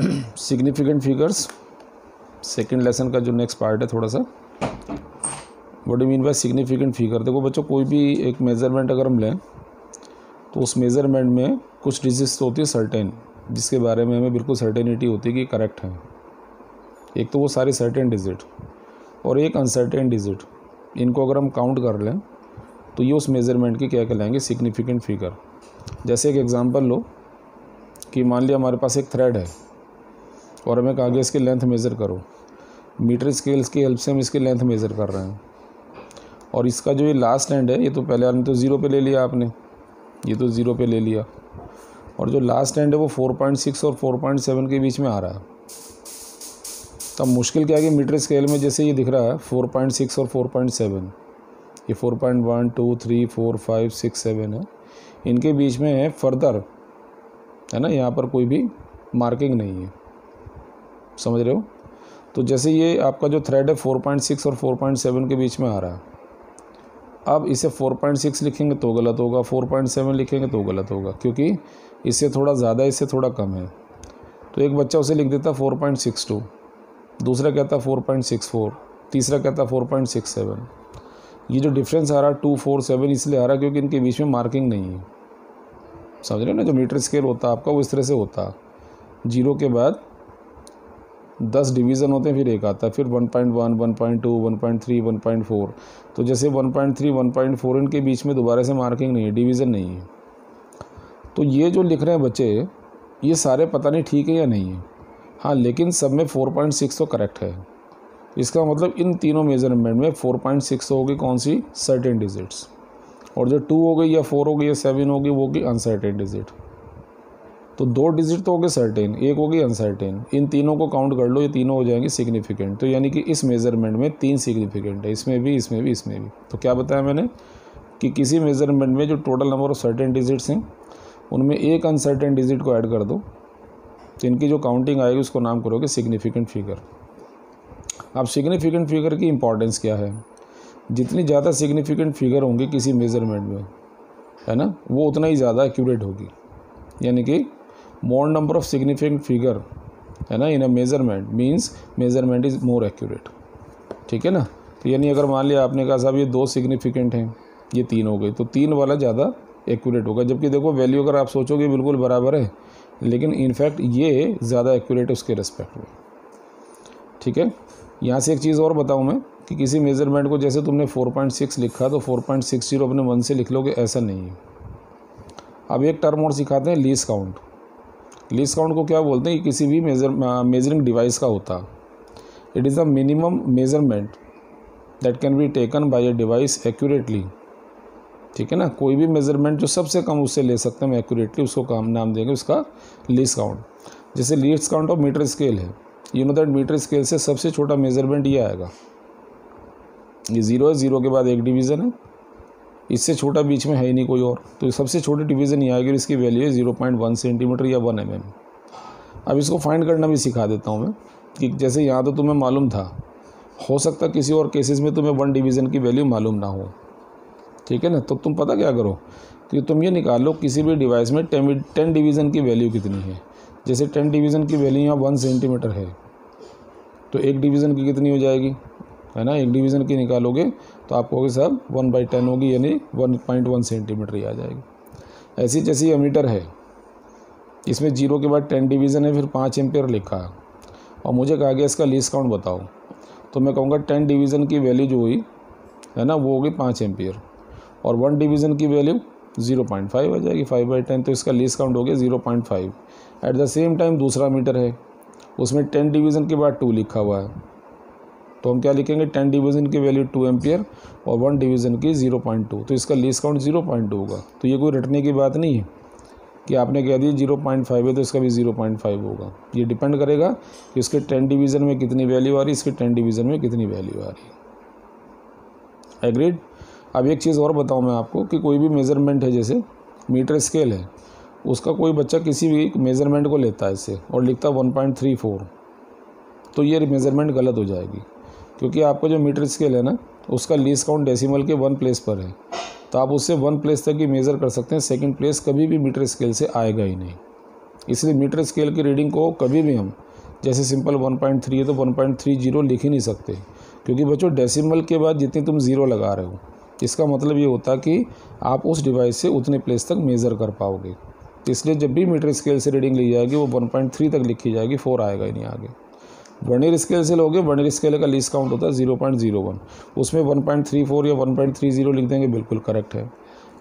Significant figures. Second lesson का जो next part है थोड़ा सा। What mean by significant figure देखो बच्चों, कोई भी एक मेज़रमेंट अगर हम लें तो उस मेज़रमेंट में कुछ डिजिट्स तो होती है सर्टेन जिसके बारे में हमें बिल्कुल सर्टेनिटी होती है कि करेक्ट है। एक तो वो सारी सर्टेन डिजिट और एक अनसर्टेन डिजिट इनको अगर हम काउंट कर लें तो ये उस मेज़रमेंट की क्या कहलाएँगे? सिग्निफिकेंट फिगर जैसे एक एग्ज़ाम्पल लो, कि मान लिया हमारे पास एक थ्रेड है। और हमें कहा गया इसकी लेंथ मेज़र करो। मीटर स्केल्स की हेल्प से हम इसकी लेंथ मेज़र कर रहे हैं। और इसका जो ये लास्ट एंड है, ये तो पहले आपने तो ज़ीरो पे ले लिया आपने। ये तो ज़ीरो पे ले लिया। और जो लास्ट एंड है, वो फोर पॉइंट सिक्स और फोर पॉइंट सेवन के बीच में आ रहा है। तब मुश्किल क्या है कि मीटर स्केल में जैसे ये दिख रहा है फोर पॉइंट सिक्स और फोर पॉइंट सेवन ये four point one two three four five six seven है। इनके बीच में है फर्दर है ना, यहाँ पर कोई भी मार्किंग नहीं है। समझ रहे हो? तो जैसे ये आपका जो थ्रेड है फोर पॉइंट सिक्स और फोर पॉइंट सेवन के बीच में आ रहा है। अब इसे फोर पॉइंट सिक्स लिखेंगे तो गलत होगा फोर पॉइंट सेवन लिखेंगे तो गलत होगा, क्योंकि इससे थोड़ा ज़्यादा, इससे थोड़ा कम है। तो एक बच्चा उसे लिख देता फोर पॉइंट सिक्स टू दूसरा कहता फोर पॉइंट सिक्स फोर तीसरा कहता फोर पॉइंट सिक्स सेवन ये जो डिफरेंस आ रहा है टू फोर सेवन इसलिए आ रहा है क्योंकि इनके बीच में मार्किंग नहीं है। समझ रहे हो ना? जो मीटर स्केल होता है आपका वो इस तरह से होता। ज़ीरो के बाद दस डिवीज़न होते हैं, फिर एक आता है, फिर one point one one point two, one point three, one point four. तो जैसे one point three, one point four इनके बीच में दोबारा से मार्किंग नहीं है, डिवीज़न नहीं है। तो ये जो लिख रहे हैं बच्चे, ये सारे पता नहीं ठीक है या नहीं है। हाँ लेकिन सब में फोर पॉइंट सिक्स तो करेक्ट है। इसका मतलब इन तीनों मेज़रमेंट में फोर पॉइंट सिक्स होगी कौन सी? सर्टेन डिजिट्स और जो टू हो गई या फोर हो गई या सेवन होगी वो होगी अनसर्टेन डिजिट तो दो डिजिट तो हो गए सर्टेन एक होगी अनसर्टेन इन तीनों को काउंट कर लो, ये तीनों हो जाएँगे सिग्निफिकेंट तो यानी कि इस मेज़रमेंट में तीन सिग्निफिकेंट है, इसमें भी इसमें भी इसमें भी। तो क्या बताया मैंने? कि किसी मेज़रमेंट में जो total number of certain digits हैं, उनमें एक अनसर्टेन डिजिट को ऐड कर दो तो इनकी जो काउंटिंग आएगी, उसको नाम करोगे सिग्निफिकेंट फिगर अब सिग्निफिकेंट फिगर की इंपॉर्टेंस क्या है? जितनी ज़्यादा सिग्निफिकेंट फिगर होंगी किसी मेज़रमेंट में, है ना, वो उतना ही ज़्यादा एक्यूरेट होगी। यानी कि more number of significant figure है ना in a measurement means measurement is more accurate ठीक है ना? तो यानी अगर मान लिया आपने कहा साहब ये दो सिग्निफिकेंट हैं, ये तीन हो गए तो तीन वाला ज़्यादा एक्यूरेट होगा। जबकि देखो वैल्यू अगर आप सोचोगे, बिल्कुल बराबर है, लेकिन इनफैक्ट ये ज़्यादा एक्यूरेट है उसके रिस्पेक्ट में। ठीक है? यहाँ से एक चीज़ और बताऊँ मैं, कि किसी मेज़रमेंट को जैसे तुमने 4.6 लिखा तो 4.60 अपने मन से लिख लोगे, ऐसा नहीं है। अब एक टर्म और सिखाते हैं लीस काउंट लीस काउंट को क्या बोलते हैं? कि किसी भी मेजर मेजरिंग डिवाइस का होता। It is the minimum measurement that can be taken by a device accurately ठीक है ना? कोई भी मेज़रमेंट जो सबसे कम उससे ले सकते हैं हम एक्यूरेटली उसको काम, नाम देंगे उसका लीस काउंट जैसे least count of metre scale है। You know that metre scale से सबसे छोटा मेज़रमेंट ये आएगा। ये ज़ीरो है ज़ीरो के बाद एक डिवीज़न है। इससे छोटा बीच में है ही नहीं कोई और। तो सबसे छोटी डिवीज़न ये आएगी और इसकी वैल्यू है ज़ीरो पॉइंट वन सेंटीमीटर या वन एम अब इसको फाइंड करना भी सिखा देता हूँ मैं कि जैसे यहाँ तो तुम्हें मालूम था, हो सकता किसी और केसेस में तुम्हें वन डिवीज़न की वैल्यू मालूम ना हो। ठीक है ना? तो तुम पता क्या करो कि तुम ये निकाल किसी भी डिवाइस में टेन टेन डिवीज़न की वैल्यू कितनी है। जैसे टेन डिवीज़न की वैल्यू यहाँ वन सेंटीमीटर है तो एक डिवीज़न की कितनी हो जाएगी? है ना? एक डिवीज़न की निकालोगे तो आपको कहोगे साहब वन बाई टेन होगी, यानी वन पॉइंट वन सेंटीमीटर ही आ जाएगी। ऐसी जैसी मीटर है, इसमें ज़ीरो के बाद टेन डिवीज़न है, फिर पाँच एम्पेयर लिखा। और मुझे कहा गया इसका लीस काउंट बताओ। तो मैं कहूँगा टेन डिवीज़न की वैल्यू जो हुई, है ना, वो होगी पाँच एम्पियर और वन डिवीज़न की वैल्यू ज़ीरो पॉइंट फाइव आ जाएगी। फाइव बाई टेन तो इसका लीस काउंट हो गया zero point five at the same time दूसरा मीटर है, उसमें टेन डिवीज़न के बाद टू लिखा हुआ है। तो हम क्या लिखेंगे? टेन डिवीज़न की वैल्यू टू एम्पियर और वन डिवीज़न की ज़ीरो पॉइंट टू। तो इसका least count zero point two होगा। तो ये कोई रटने की बात नहीं है कि आपने कह दिया ज़ीरो पॉइंट फाइव है तो इसका भी ज़ीरो पॉइंट फाइव होगा। ये डिपेंड करेगा कि इसके टेन डिवीज़न में कितनी वैल्यू आ रही है, इसके टेन डिवीज़न में कितनी वैल्यू आ रही है। एग्रीड अब एक चीज़ और बताऊँ मैं आपको कि कोई भी मेज़रमेंट है, जैसे मीटर स्केल है, उसका कोई बच्चा किसी भी मेज़रमेंट को लेता है इससे और लिखता है वन पॉइंट थ्री फोर तो ये मेज़रमेंट गलत हो जाएगी। क्योंकि आपका जो मीटर स्केल है ना, उसका लीस काउंट डेसिमल के वन प्लेस पर है। तो आप उससे वन प्लेस तक ही मेज़र कर सकते हैं सेकंड प्लेस कभी भी मीटर स्केल से आएगा ही नहीं। इसलिए मीटर स्केल की रीडिंग को कभी भी हम, जैसे सिंपल 1.3 है तो 1.30 लिख ही नहीं सकते। क्योंकि बच्चों डेसिमल के बाद जितनी तुम ज़ीरो लगा रहे हो, इसका मतलब ये होता कि आप उस डिवाइस से उतने प्लेस तक मेज़र कर पाओगे। इसलिए जब भी मीटर स्केल से रीडिंग ली जाएगी, वो 1.3 तक लिखी जाएगी फोर आएगा ही नहीं आगे। वर्नियर स्केल से लोगे, वर्नियर स्केल का लीस्ट काउंट होता है ज़ीरो पॉइंट ज़ीरो वन उसमें वन पॉइंट थ्री फोर या वन पॉइंट थ्री ज़ीरो लिख देंगे, बिल्कुल करेक्ट है।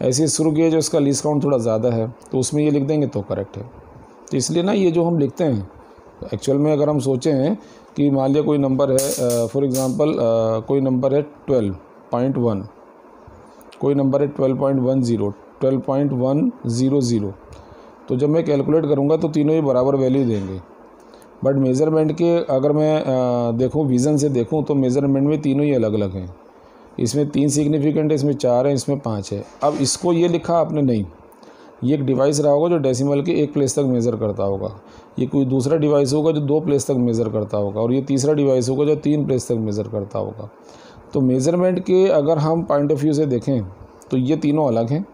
ऐसे शुरू किए जो इसका लीस्ट काउंट थोड़ा ज़्यादा है तो उसमें ये लिख देंगे तो करेक्ट है। तो इसलिए ना, ये जो हम लिखते हैं एक्चुअल में अगर हम सोचें कि मान लिया कोई नंबर है फॉर एग्ज़ाम्पल कोई नंबर है ट्वेल्व पॉइंट वन कोई नंबर है twelve point one zero twelve point one zero zero तो जब मैं कैलकुलेट करूँगा तो तीनों ही बराबर वैल्यू देंगे। बट मेज़रमेंट के अगर मैं देखूँ विज़न से देखूँ तो मेज़रमेंट में तीनों ही अलग अलग हैं। इसमें तीन सिग्निफिकेंट है, इसमें चार है, इसमें पाँच है। अब इसको ये लिखा आपने नहीं। ये एक डिवाइस रहा होगा जो डेसिमल के एक प्लेस तक मेज़र करता होगा। ये कोई दूसरा डिवाइस होगा जो दो प्लेस तक मेज़र करता होगा, और ये तीसरा डिवाइस होगा जो तीन प्लेस तक मेज़र करता होगा। तो मेज़रमेंट के अगर हम पॉइंट ऑफ़ व्यू से देखें तो ये तीनों अलग हैं।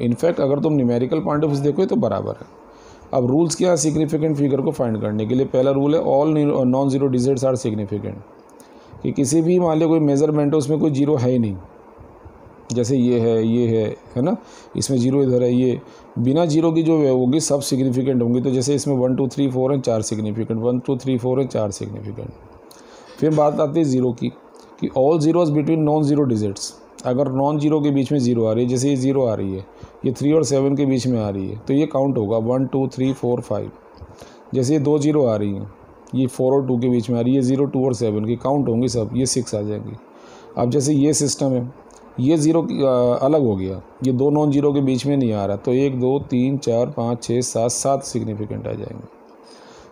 इनफैक्ट अगर तुम न्यूमेरिकल पॉइंट ऑफ़ व्यू देखो तो बराबर है। अब रूल्स क्या है? सिग्निफिकेंट फिगर को फाइंड करने के लिए पहला रूल है all non zero digits are significant कि किसी भी, मान लो कोई मेज़रमेंट है, उसमें कोई ज़ीरो है ही नहीं। जैसे ये है ये है है ना? इसमें ज़ीरो इधर है, ये। बिना ज़ीरो की जो होगी, सब सिग्निफिकेंट होंगी। तो जैसे इसमें वन टू थ्री फोर है, चार significant one two three four है, चार सिग्निफिकेंट फिर बात आती है ज़ीरो की, कि all zeros between non zero digits अगर नॉन ज़ीरो के बीच में ज़ीरो आ रही है, जैसे ये ज़ीरो आ रही है, ये थ्री और सेवन के बीच में आ रही है तो ये काउंट होगा one two three four five जैसे ये दो ज़ीरो आ रही हैं, ये फोर और टू के बीच में आ रही है ज़ीरो टू और सेवन की काउंट होंगी सब, ये सिक्स आ जाएँगी. अब जैसे ये सिस्टम है, ये ज़ीरो अलग हो गया, ये दो नॉन ज़ीरो के बीच में नहीं आ रहा तो एक, दो, तीन, चार, पाँच छः सात सात सिग्निफिकेंट आ जाएँगे.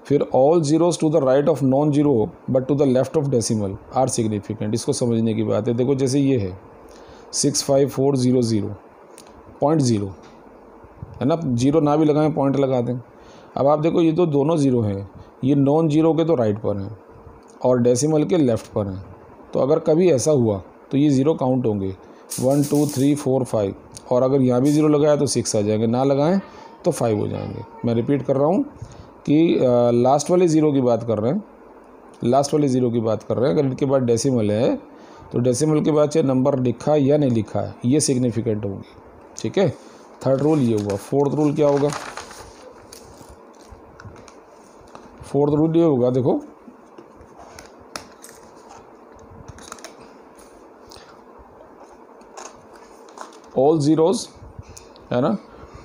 फिर all zeros to the right of non zero but to the left of decimal are significant इसको समझने की बात है. देखो जैसे ये है six five four zero zero, point zero. है ना? ज़ीरो ना भी लगाएँ, पॉइंट लगा दें। अब आप देखो, ये तो दोनों ज़ीरो हैं। ये नॉन ज़ीरो के तो राइट पर हैं और डेसिमल के लेफ़्ट पर हैं। तो अगर कभी ऐसा हुआ तो ये ज़ीरो काउंट होंगे। One, two, three, four, five. और अगर यहाँ भी ज़ीरो लगाया तो सिक्स आ जाएँगे। ना लगाएँ तो फाइव हो जाएँगे। मैं रिपीट कर रहा हूँ कि लास्ट वाले ज़ीरो की बात कर रहे हैं। लास्ट वाले ज़ीरो की बात कर रहे हैं। अगर इनके बाद डेसिमल है तो डेसिमल के बाद चाहे नंबर लिखा या नहीं लिखा है ये सिग्निफिकेंट होगी। ठीक है? थर्ड रूल ये हुआ। फोर्थ रूल क्या होगा? फोर्थ रूल ये होगा, देखो। ऑल ज़ीरोज़ है ना?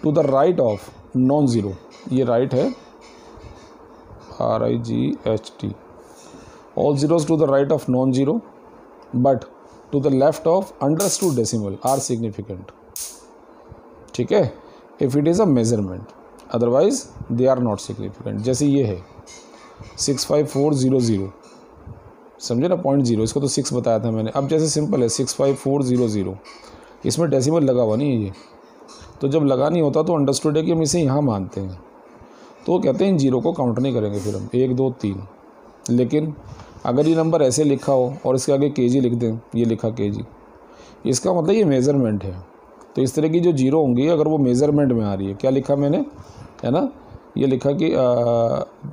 To the right of non zero ये राइट है। R I G H T all zeros to the right of non zero but to the left of understood decimal are significant ठीक है? If it is a measurement otherwise they are not significant जैसे ये है six five four zero zero समझे ना point zero इसको तो six बताया था मैंने। अब जैसे सिंपल है six five four zero zero इसमें डेसिमल लगा हुआ नहीं है ये। तो जब लगा नहीं होता तो अंडरस्टूड है कि हम इसे यहाँ मानते हैं। तो वो कहते हैं इन ज़ीरो को काउंट नहीं करेंगे फिर हम। एक, दो, तीन। लेकिन अगर ये नंबर ऐसे लिखा हो और इसके आगे के लिख दें, ये लिखा के इसका मतलब ये मेज़रमेंट है। तो इस तरह की जो ज़ीरो होंगी, अगर वो मेज़रमेंट में आ रही है, क्या लिखा मैंने? है ना? ये लिखा कि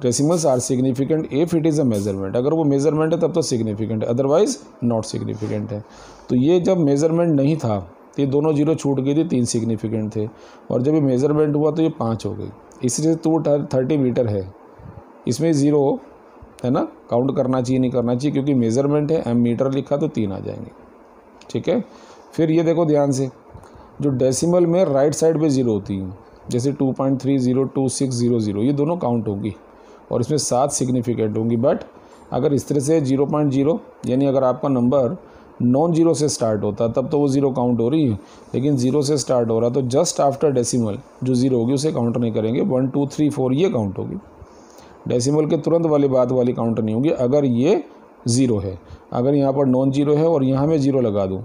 decimals are significant if it is a measurement अगर वो मेज़रमेंट है, तब तो सिग्निफिकेंट है अदरवाइज़ नॉट सिग्निफिकेंट है। तो ये जब मेज़रमेंट नहीं था तो ये दोनों ज़ीरो छूट गई थी, तीन सिग्निफिकेंट थे। और जब ये मेज़रमेंट हुआ तो ये पाँच हो गई। इसलिए टू थर्टी मीटर है। इसमें ज़ीरो है ना? काउंट करना चाहिए, नहीं करना चाहिए, क्योंकि मेज़रमेंट है एम मीटर लिखा तो तीन आ जाएँगे। ठीक है? फिर ये देखो ध्यान से, जो डेसिमल में राइट साइड पे ज़ीरो होती है, जैसे two point three zero two six zero zero ये दोनों काउंट होंगी, और इसमें सात सिग्निफिकेंट होंगी बट अगर इस तरह से ज़ीरो पॉइंट ज़ीरो यानी अगर आपका नंबर नॉन ज़ीरो से स्टार्ट होता, तब तो वो ज़ीरो काउंट हो रही है, लेकिन ज़ीरो से स्टार्ट हो रहा तो जस्ट आफ्टर डेसिमल जो ज़ीरो होगी, उसे काउंट नहीं करेंगे वन टू थ्री फोर ये काउंट होगी। डेसिमल के तुरंत वाली बात वाली काउंट नहीं होगी, अगर ये ज़ीरो है। अगर यहाँ पर नॉन ज़ीरो है और यहाँ मैं ज़ीरो लगा दूँ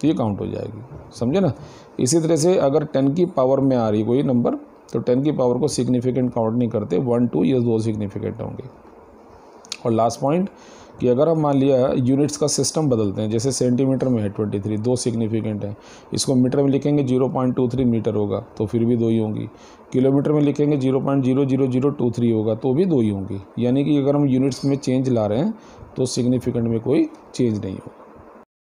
तो ये काउंट हो जाएगी। समझे ना? इसी तरह से अगर टेन की पावर में आ रही कोई नंबर तो टेन की पावर को सिग्निफिकेंट काउंट नहीं करते। वन, टू, ये दो सिग्निफिकेंट होंगे। और लास्ट पॉइंट कि अगर हम मान लिया यूनिट्स का सिस्टम बदलते हैं, जैसे सेंटीमीटर में है ट्वेंटी थ्री दो सिग्निफिकेंट है। इसको मीटर में लिखेंगे zero point two three metre होगा तो फिर भी दो ही होंगी। किलोमीटर में लिखेंगे zero point zero zero zero two three होगा तो भी दो ही होंगी। यानी कि अगर हम यूनिट्स में चेंज ला रहे हैं तो सिग्निफिकेंट में कोई चेंज नहीं होगा।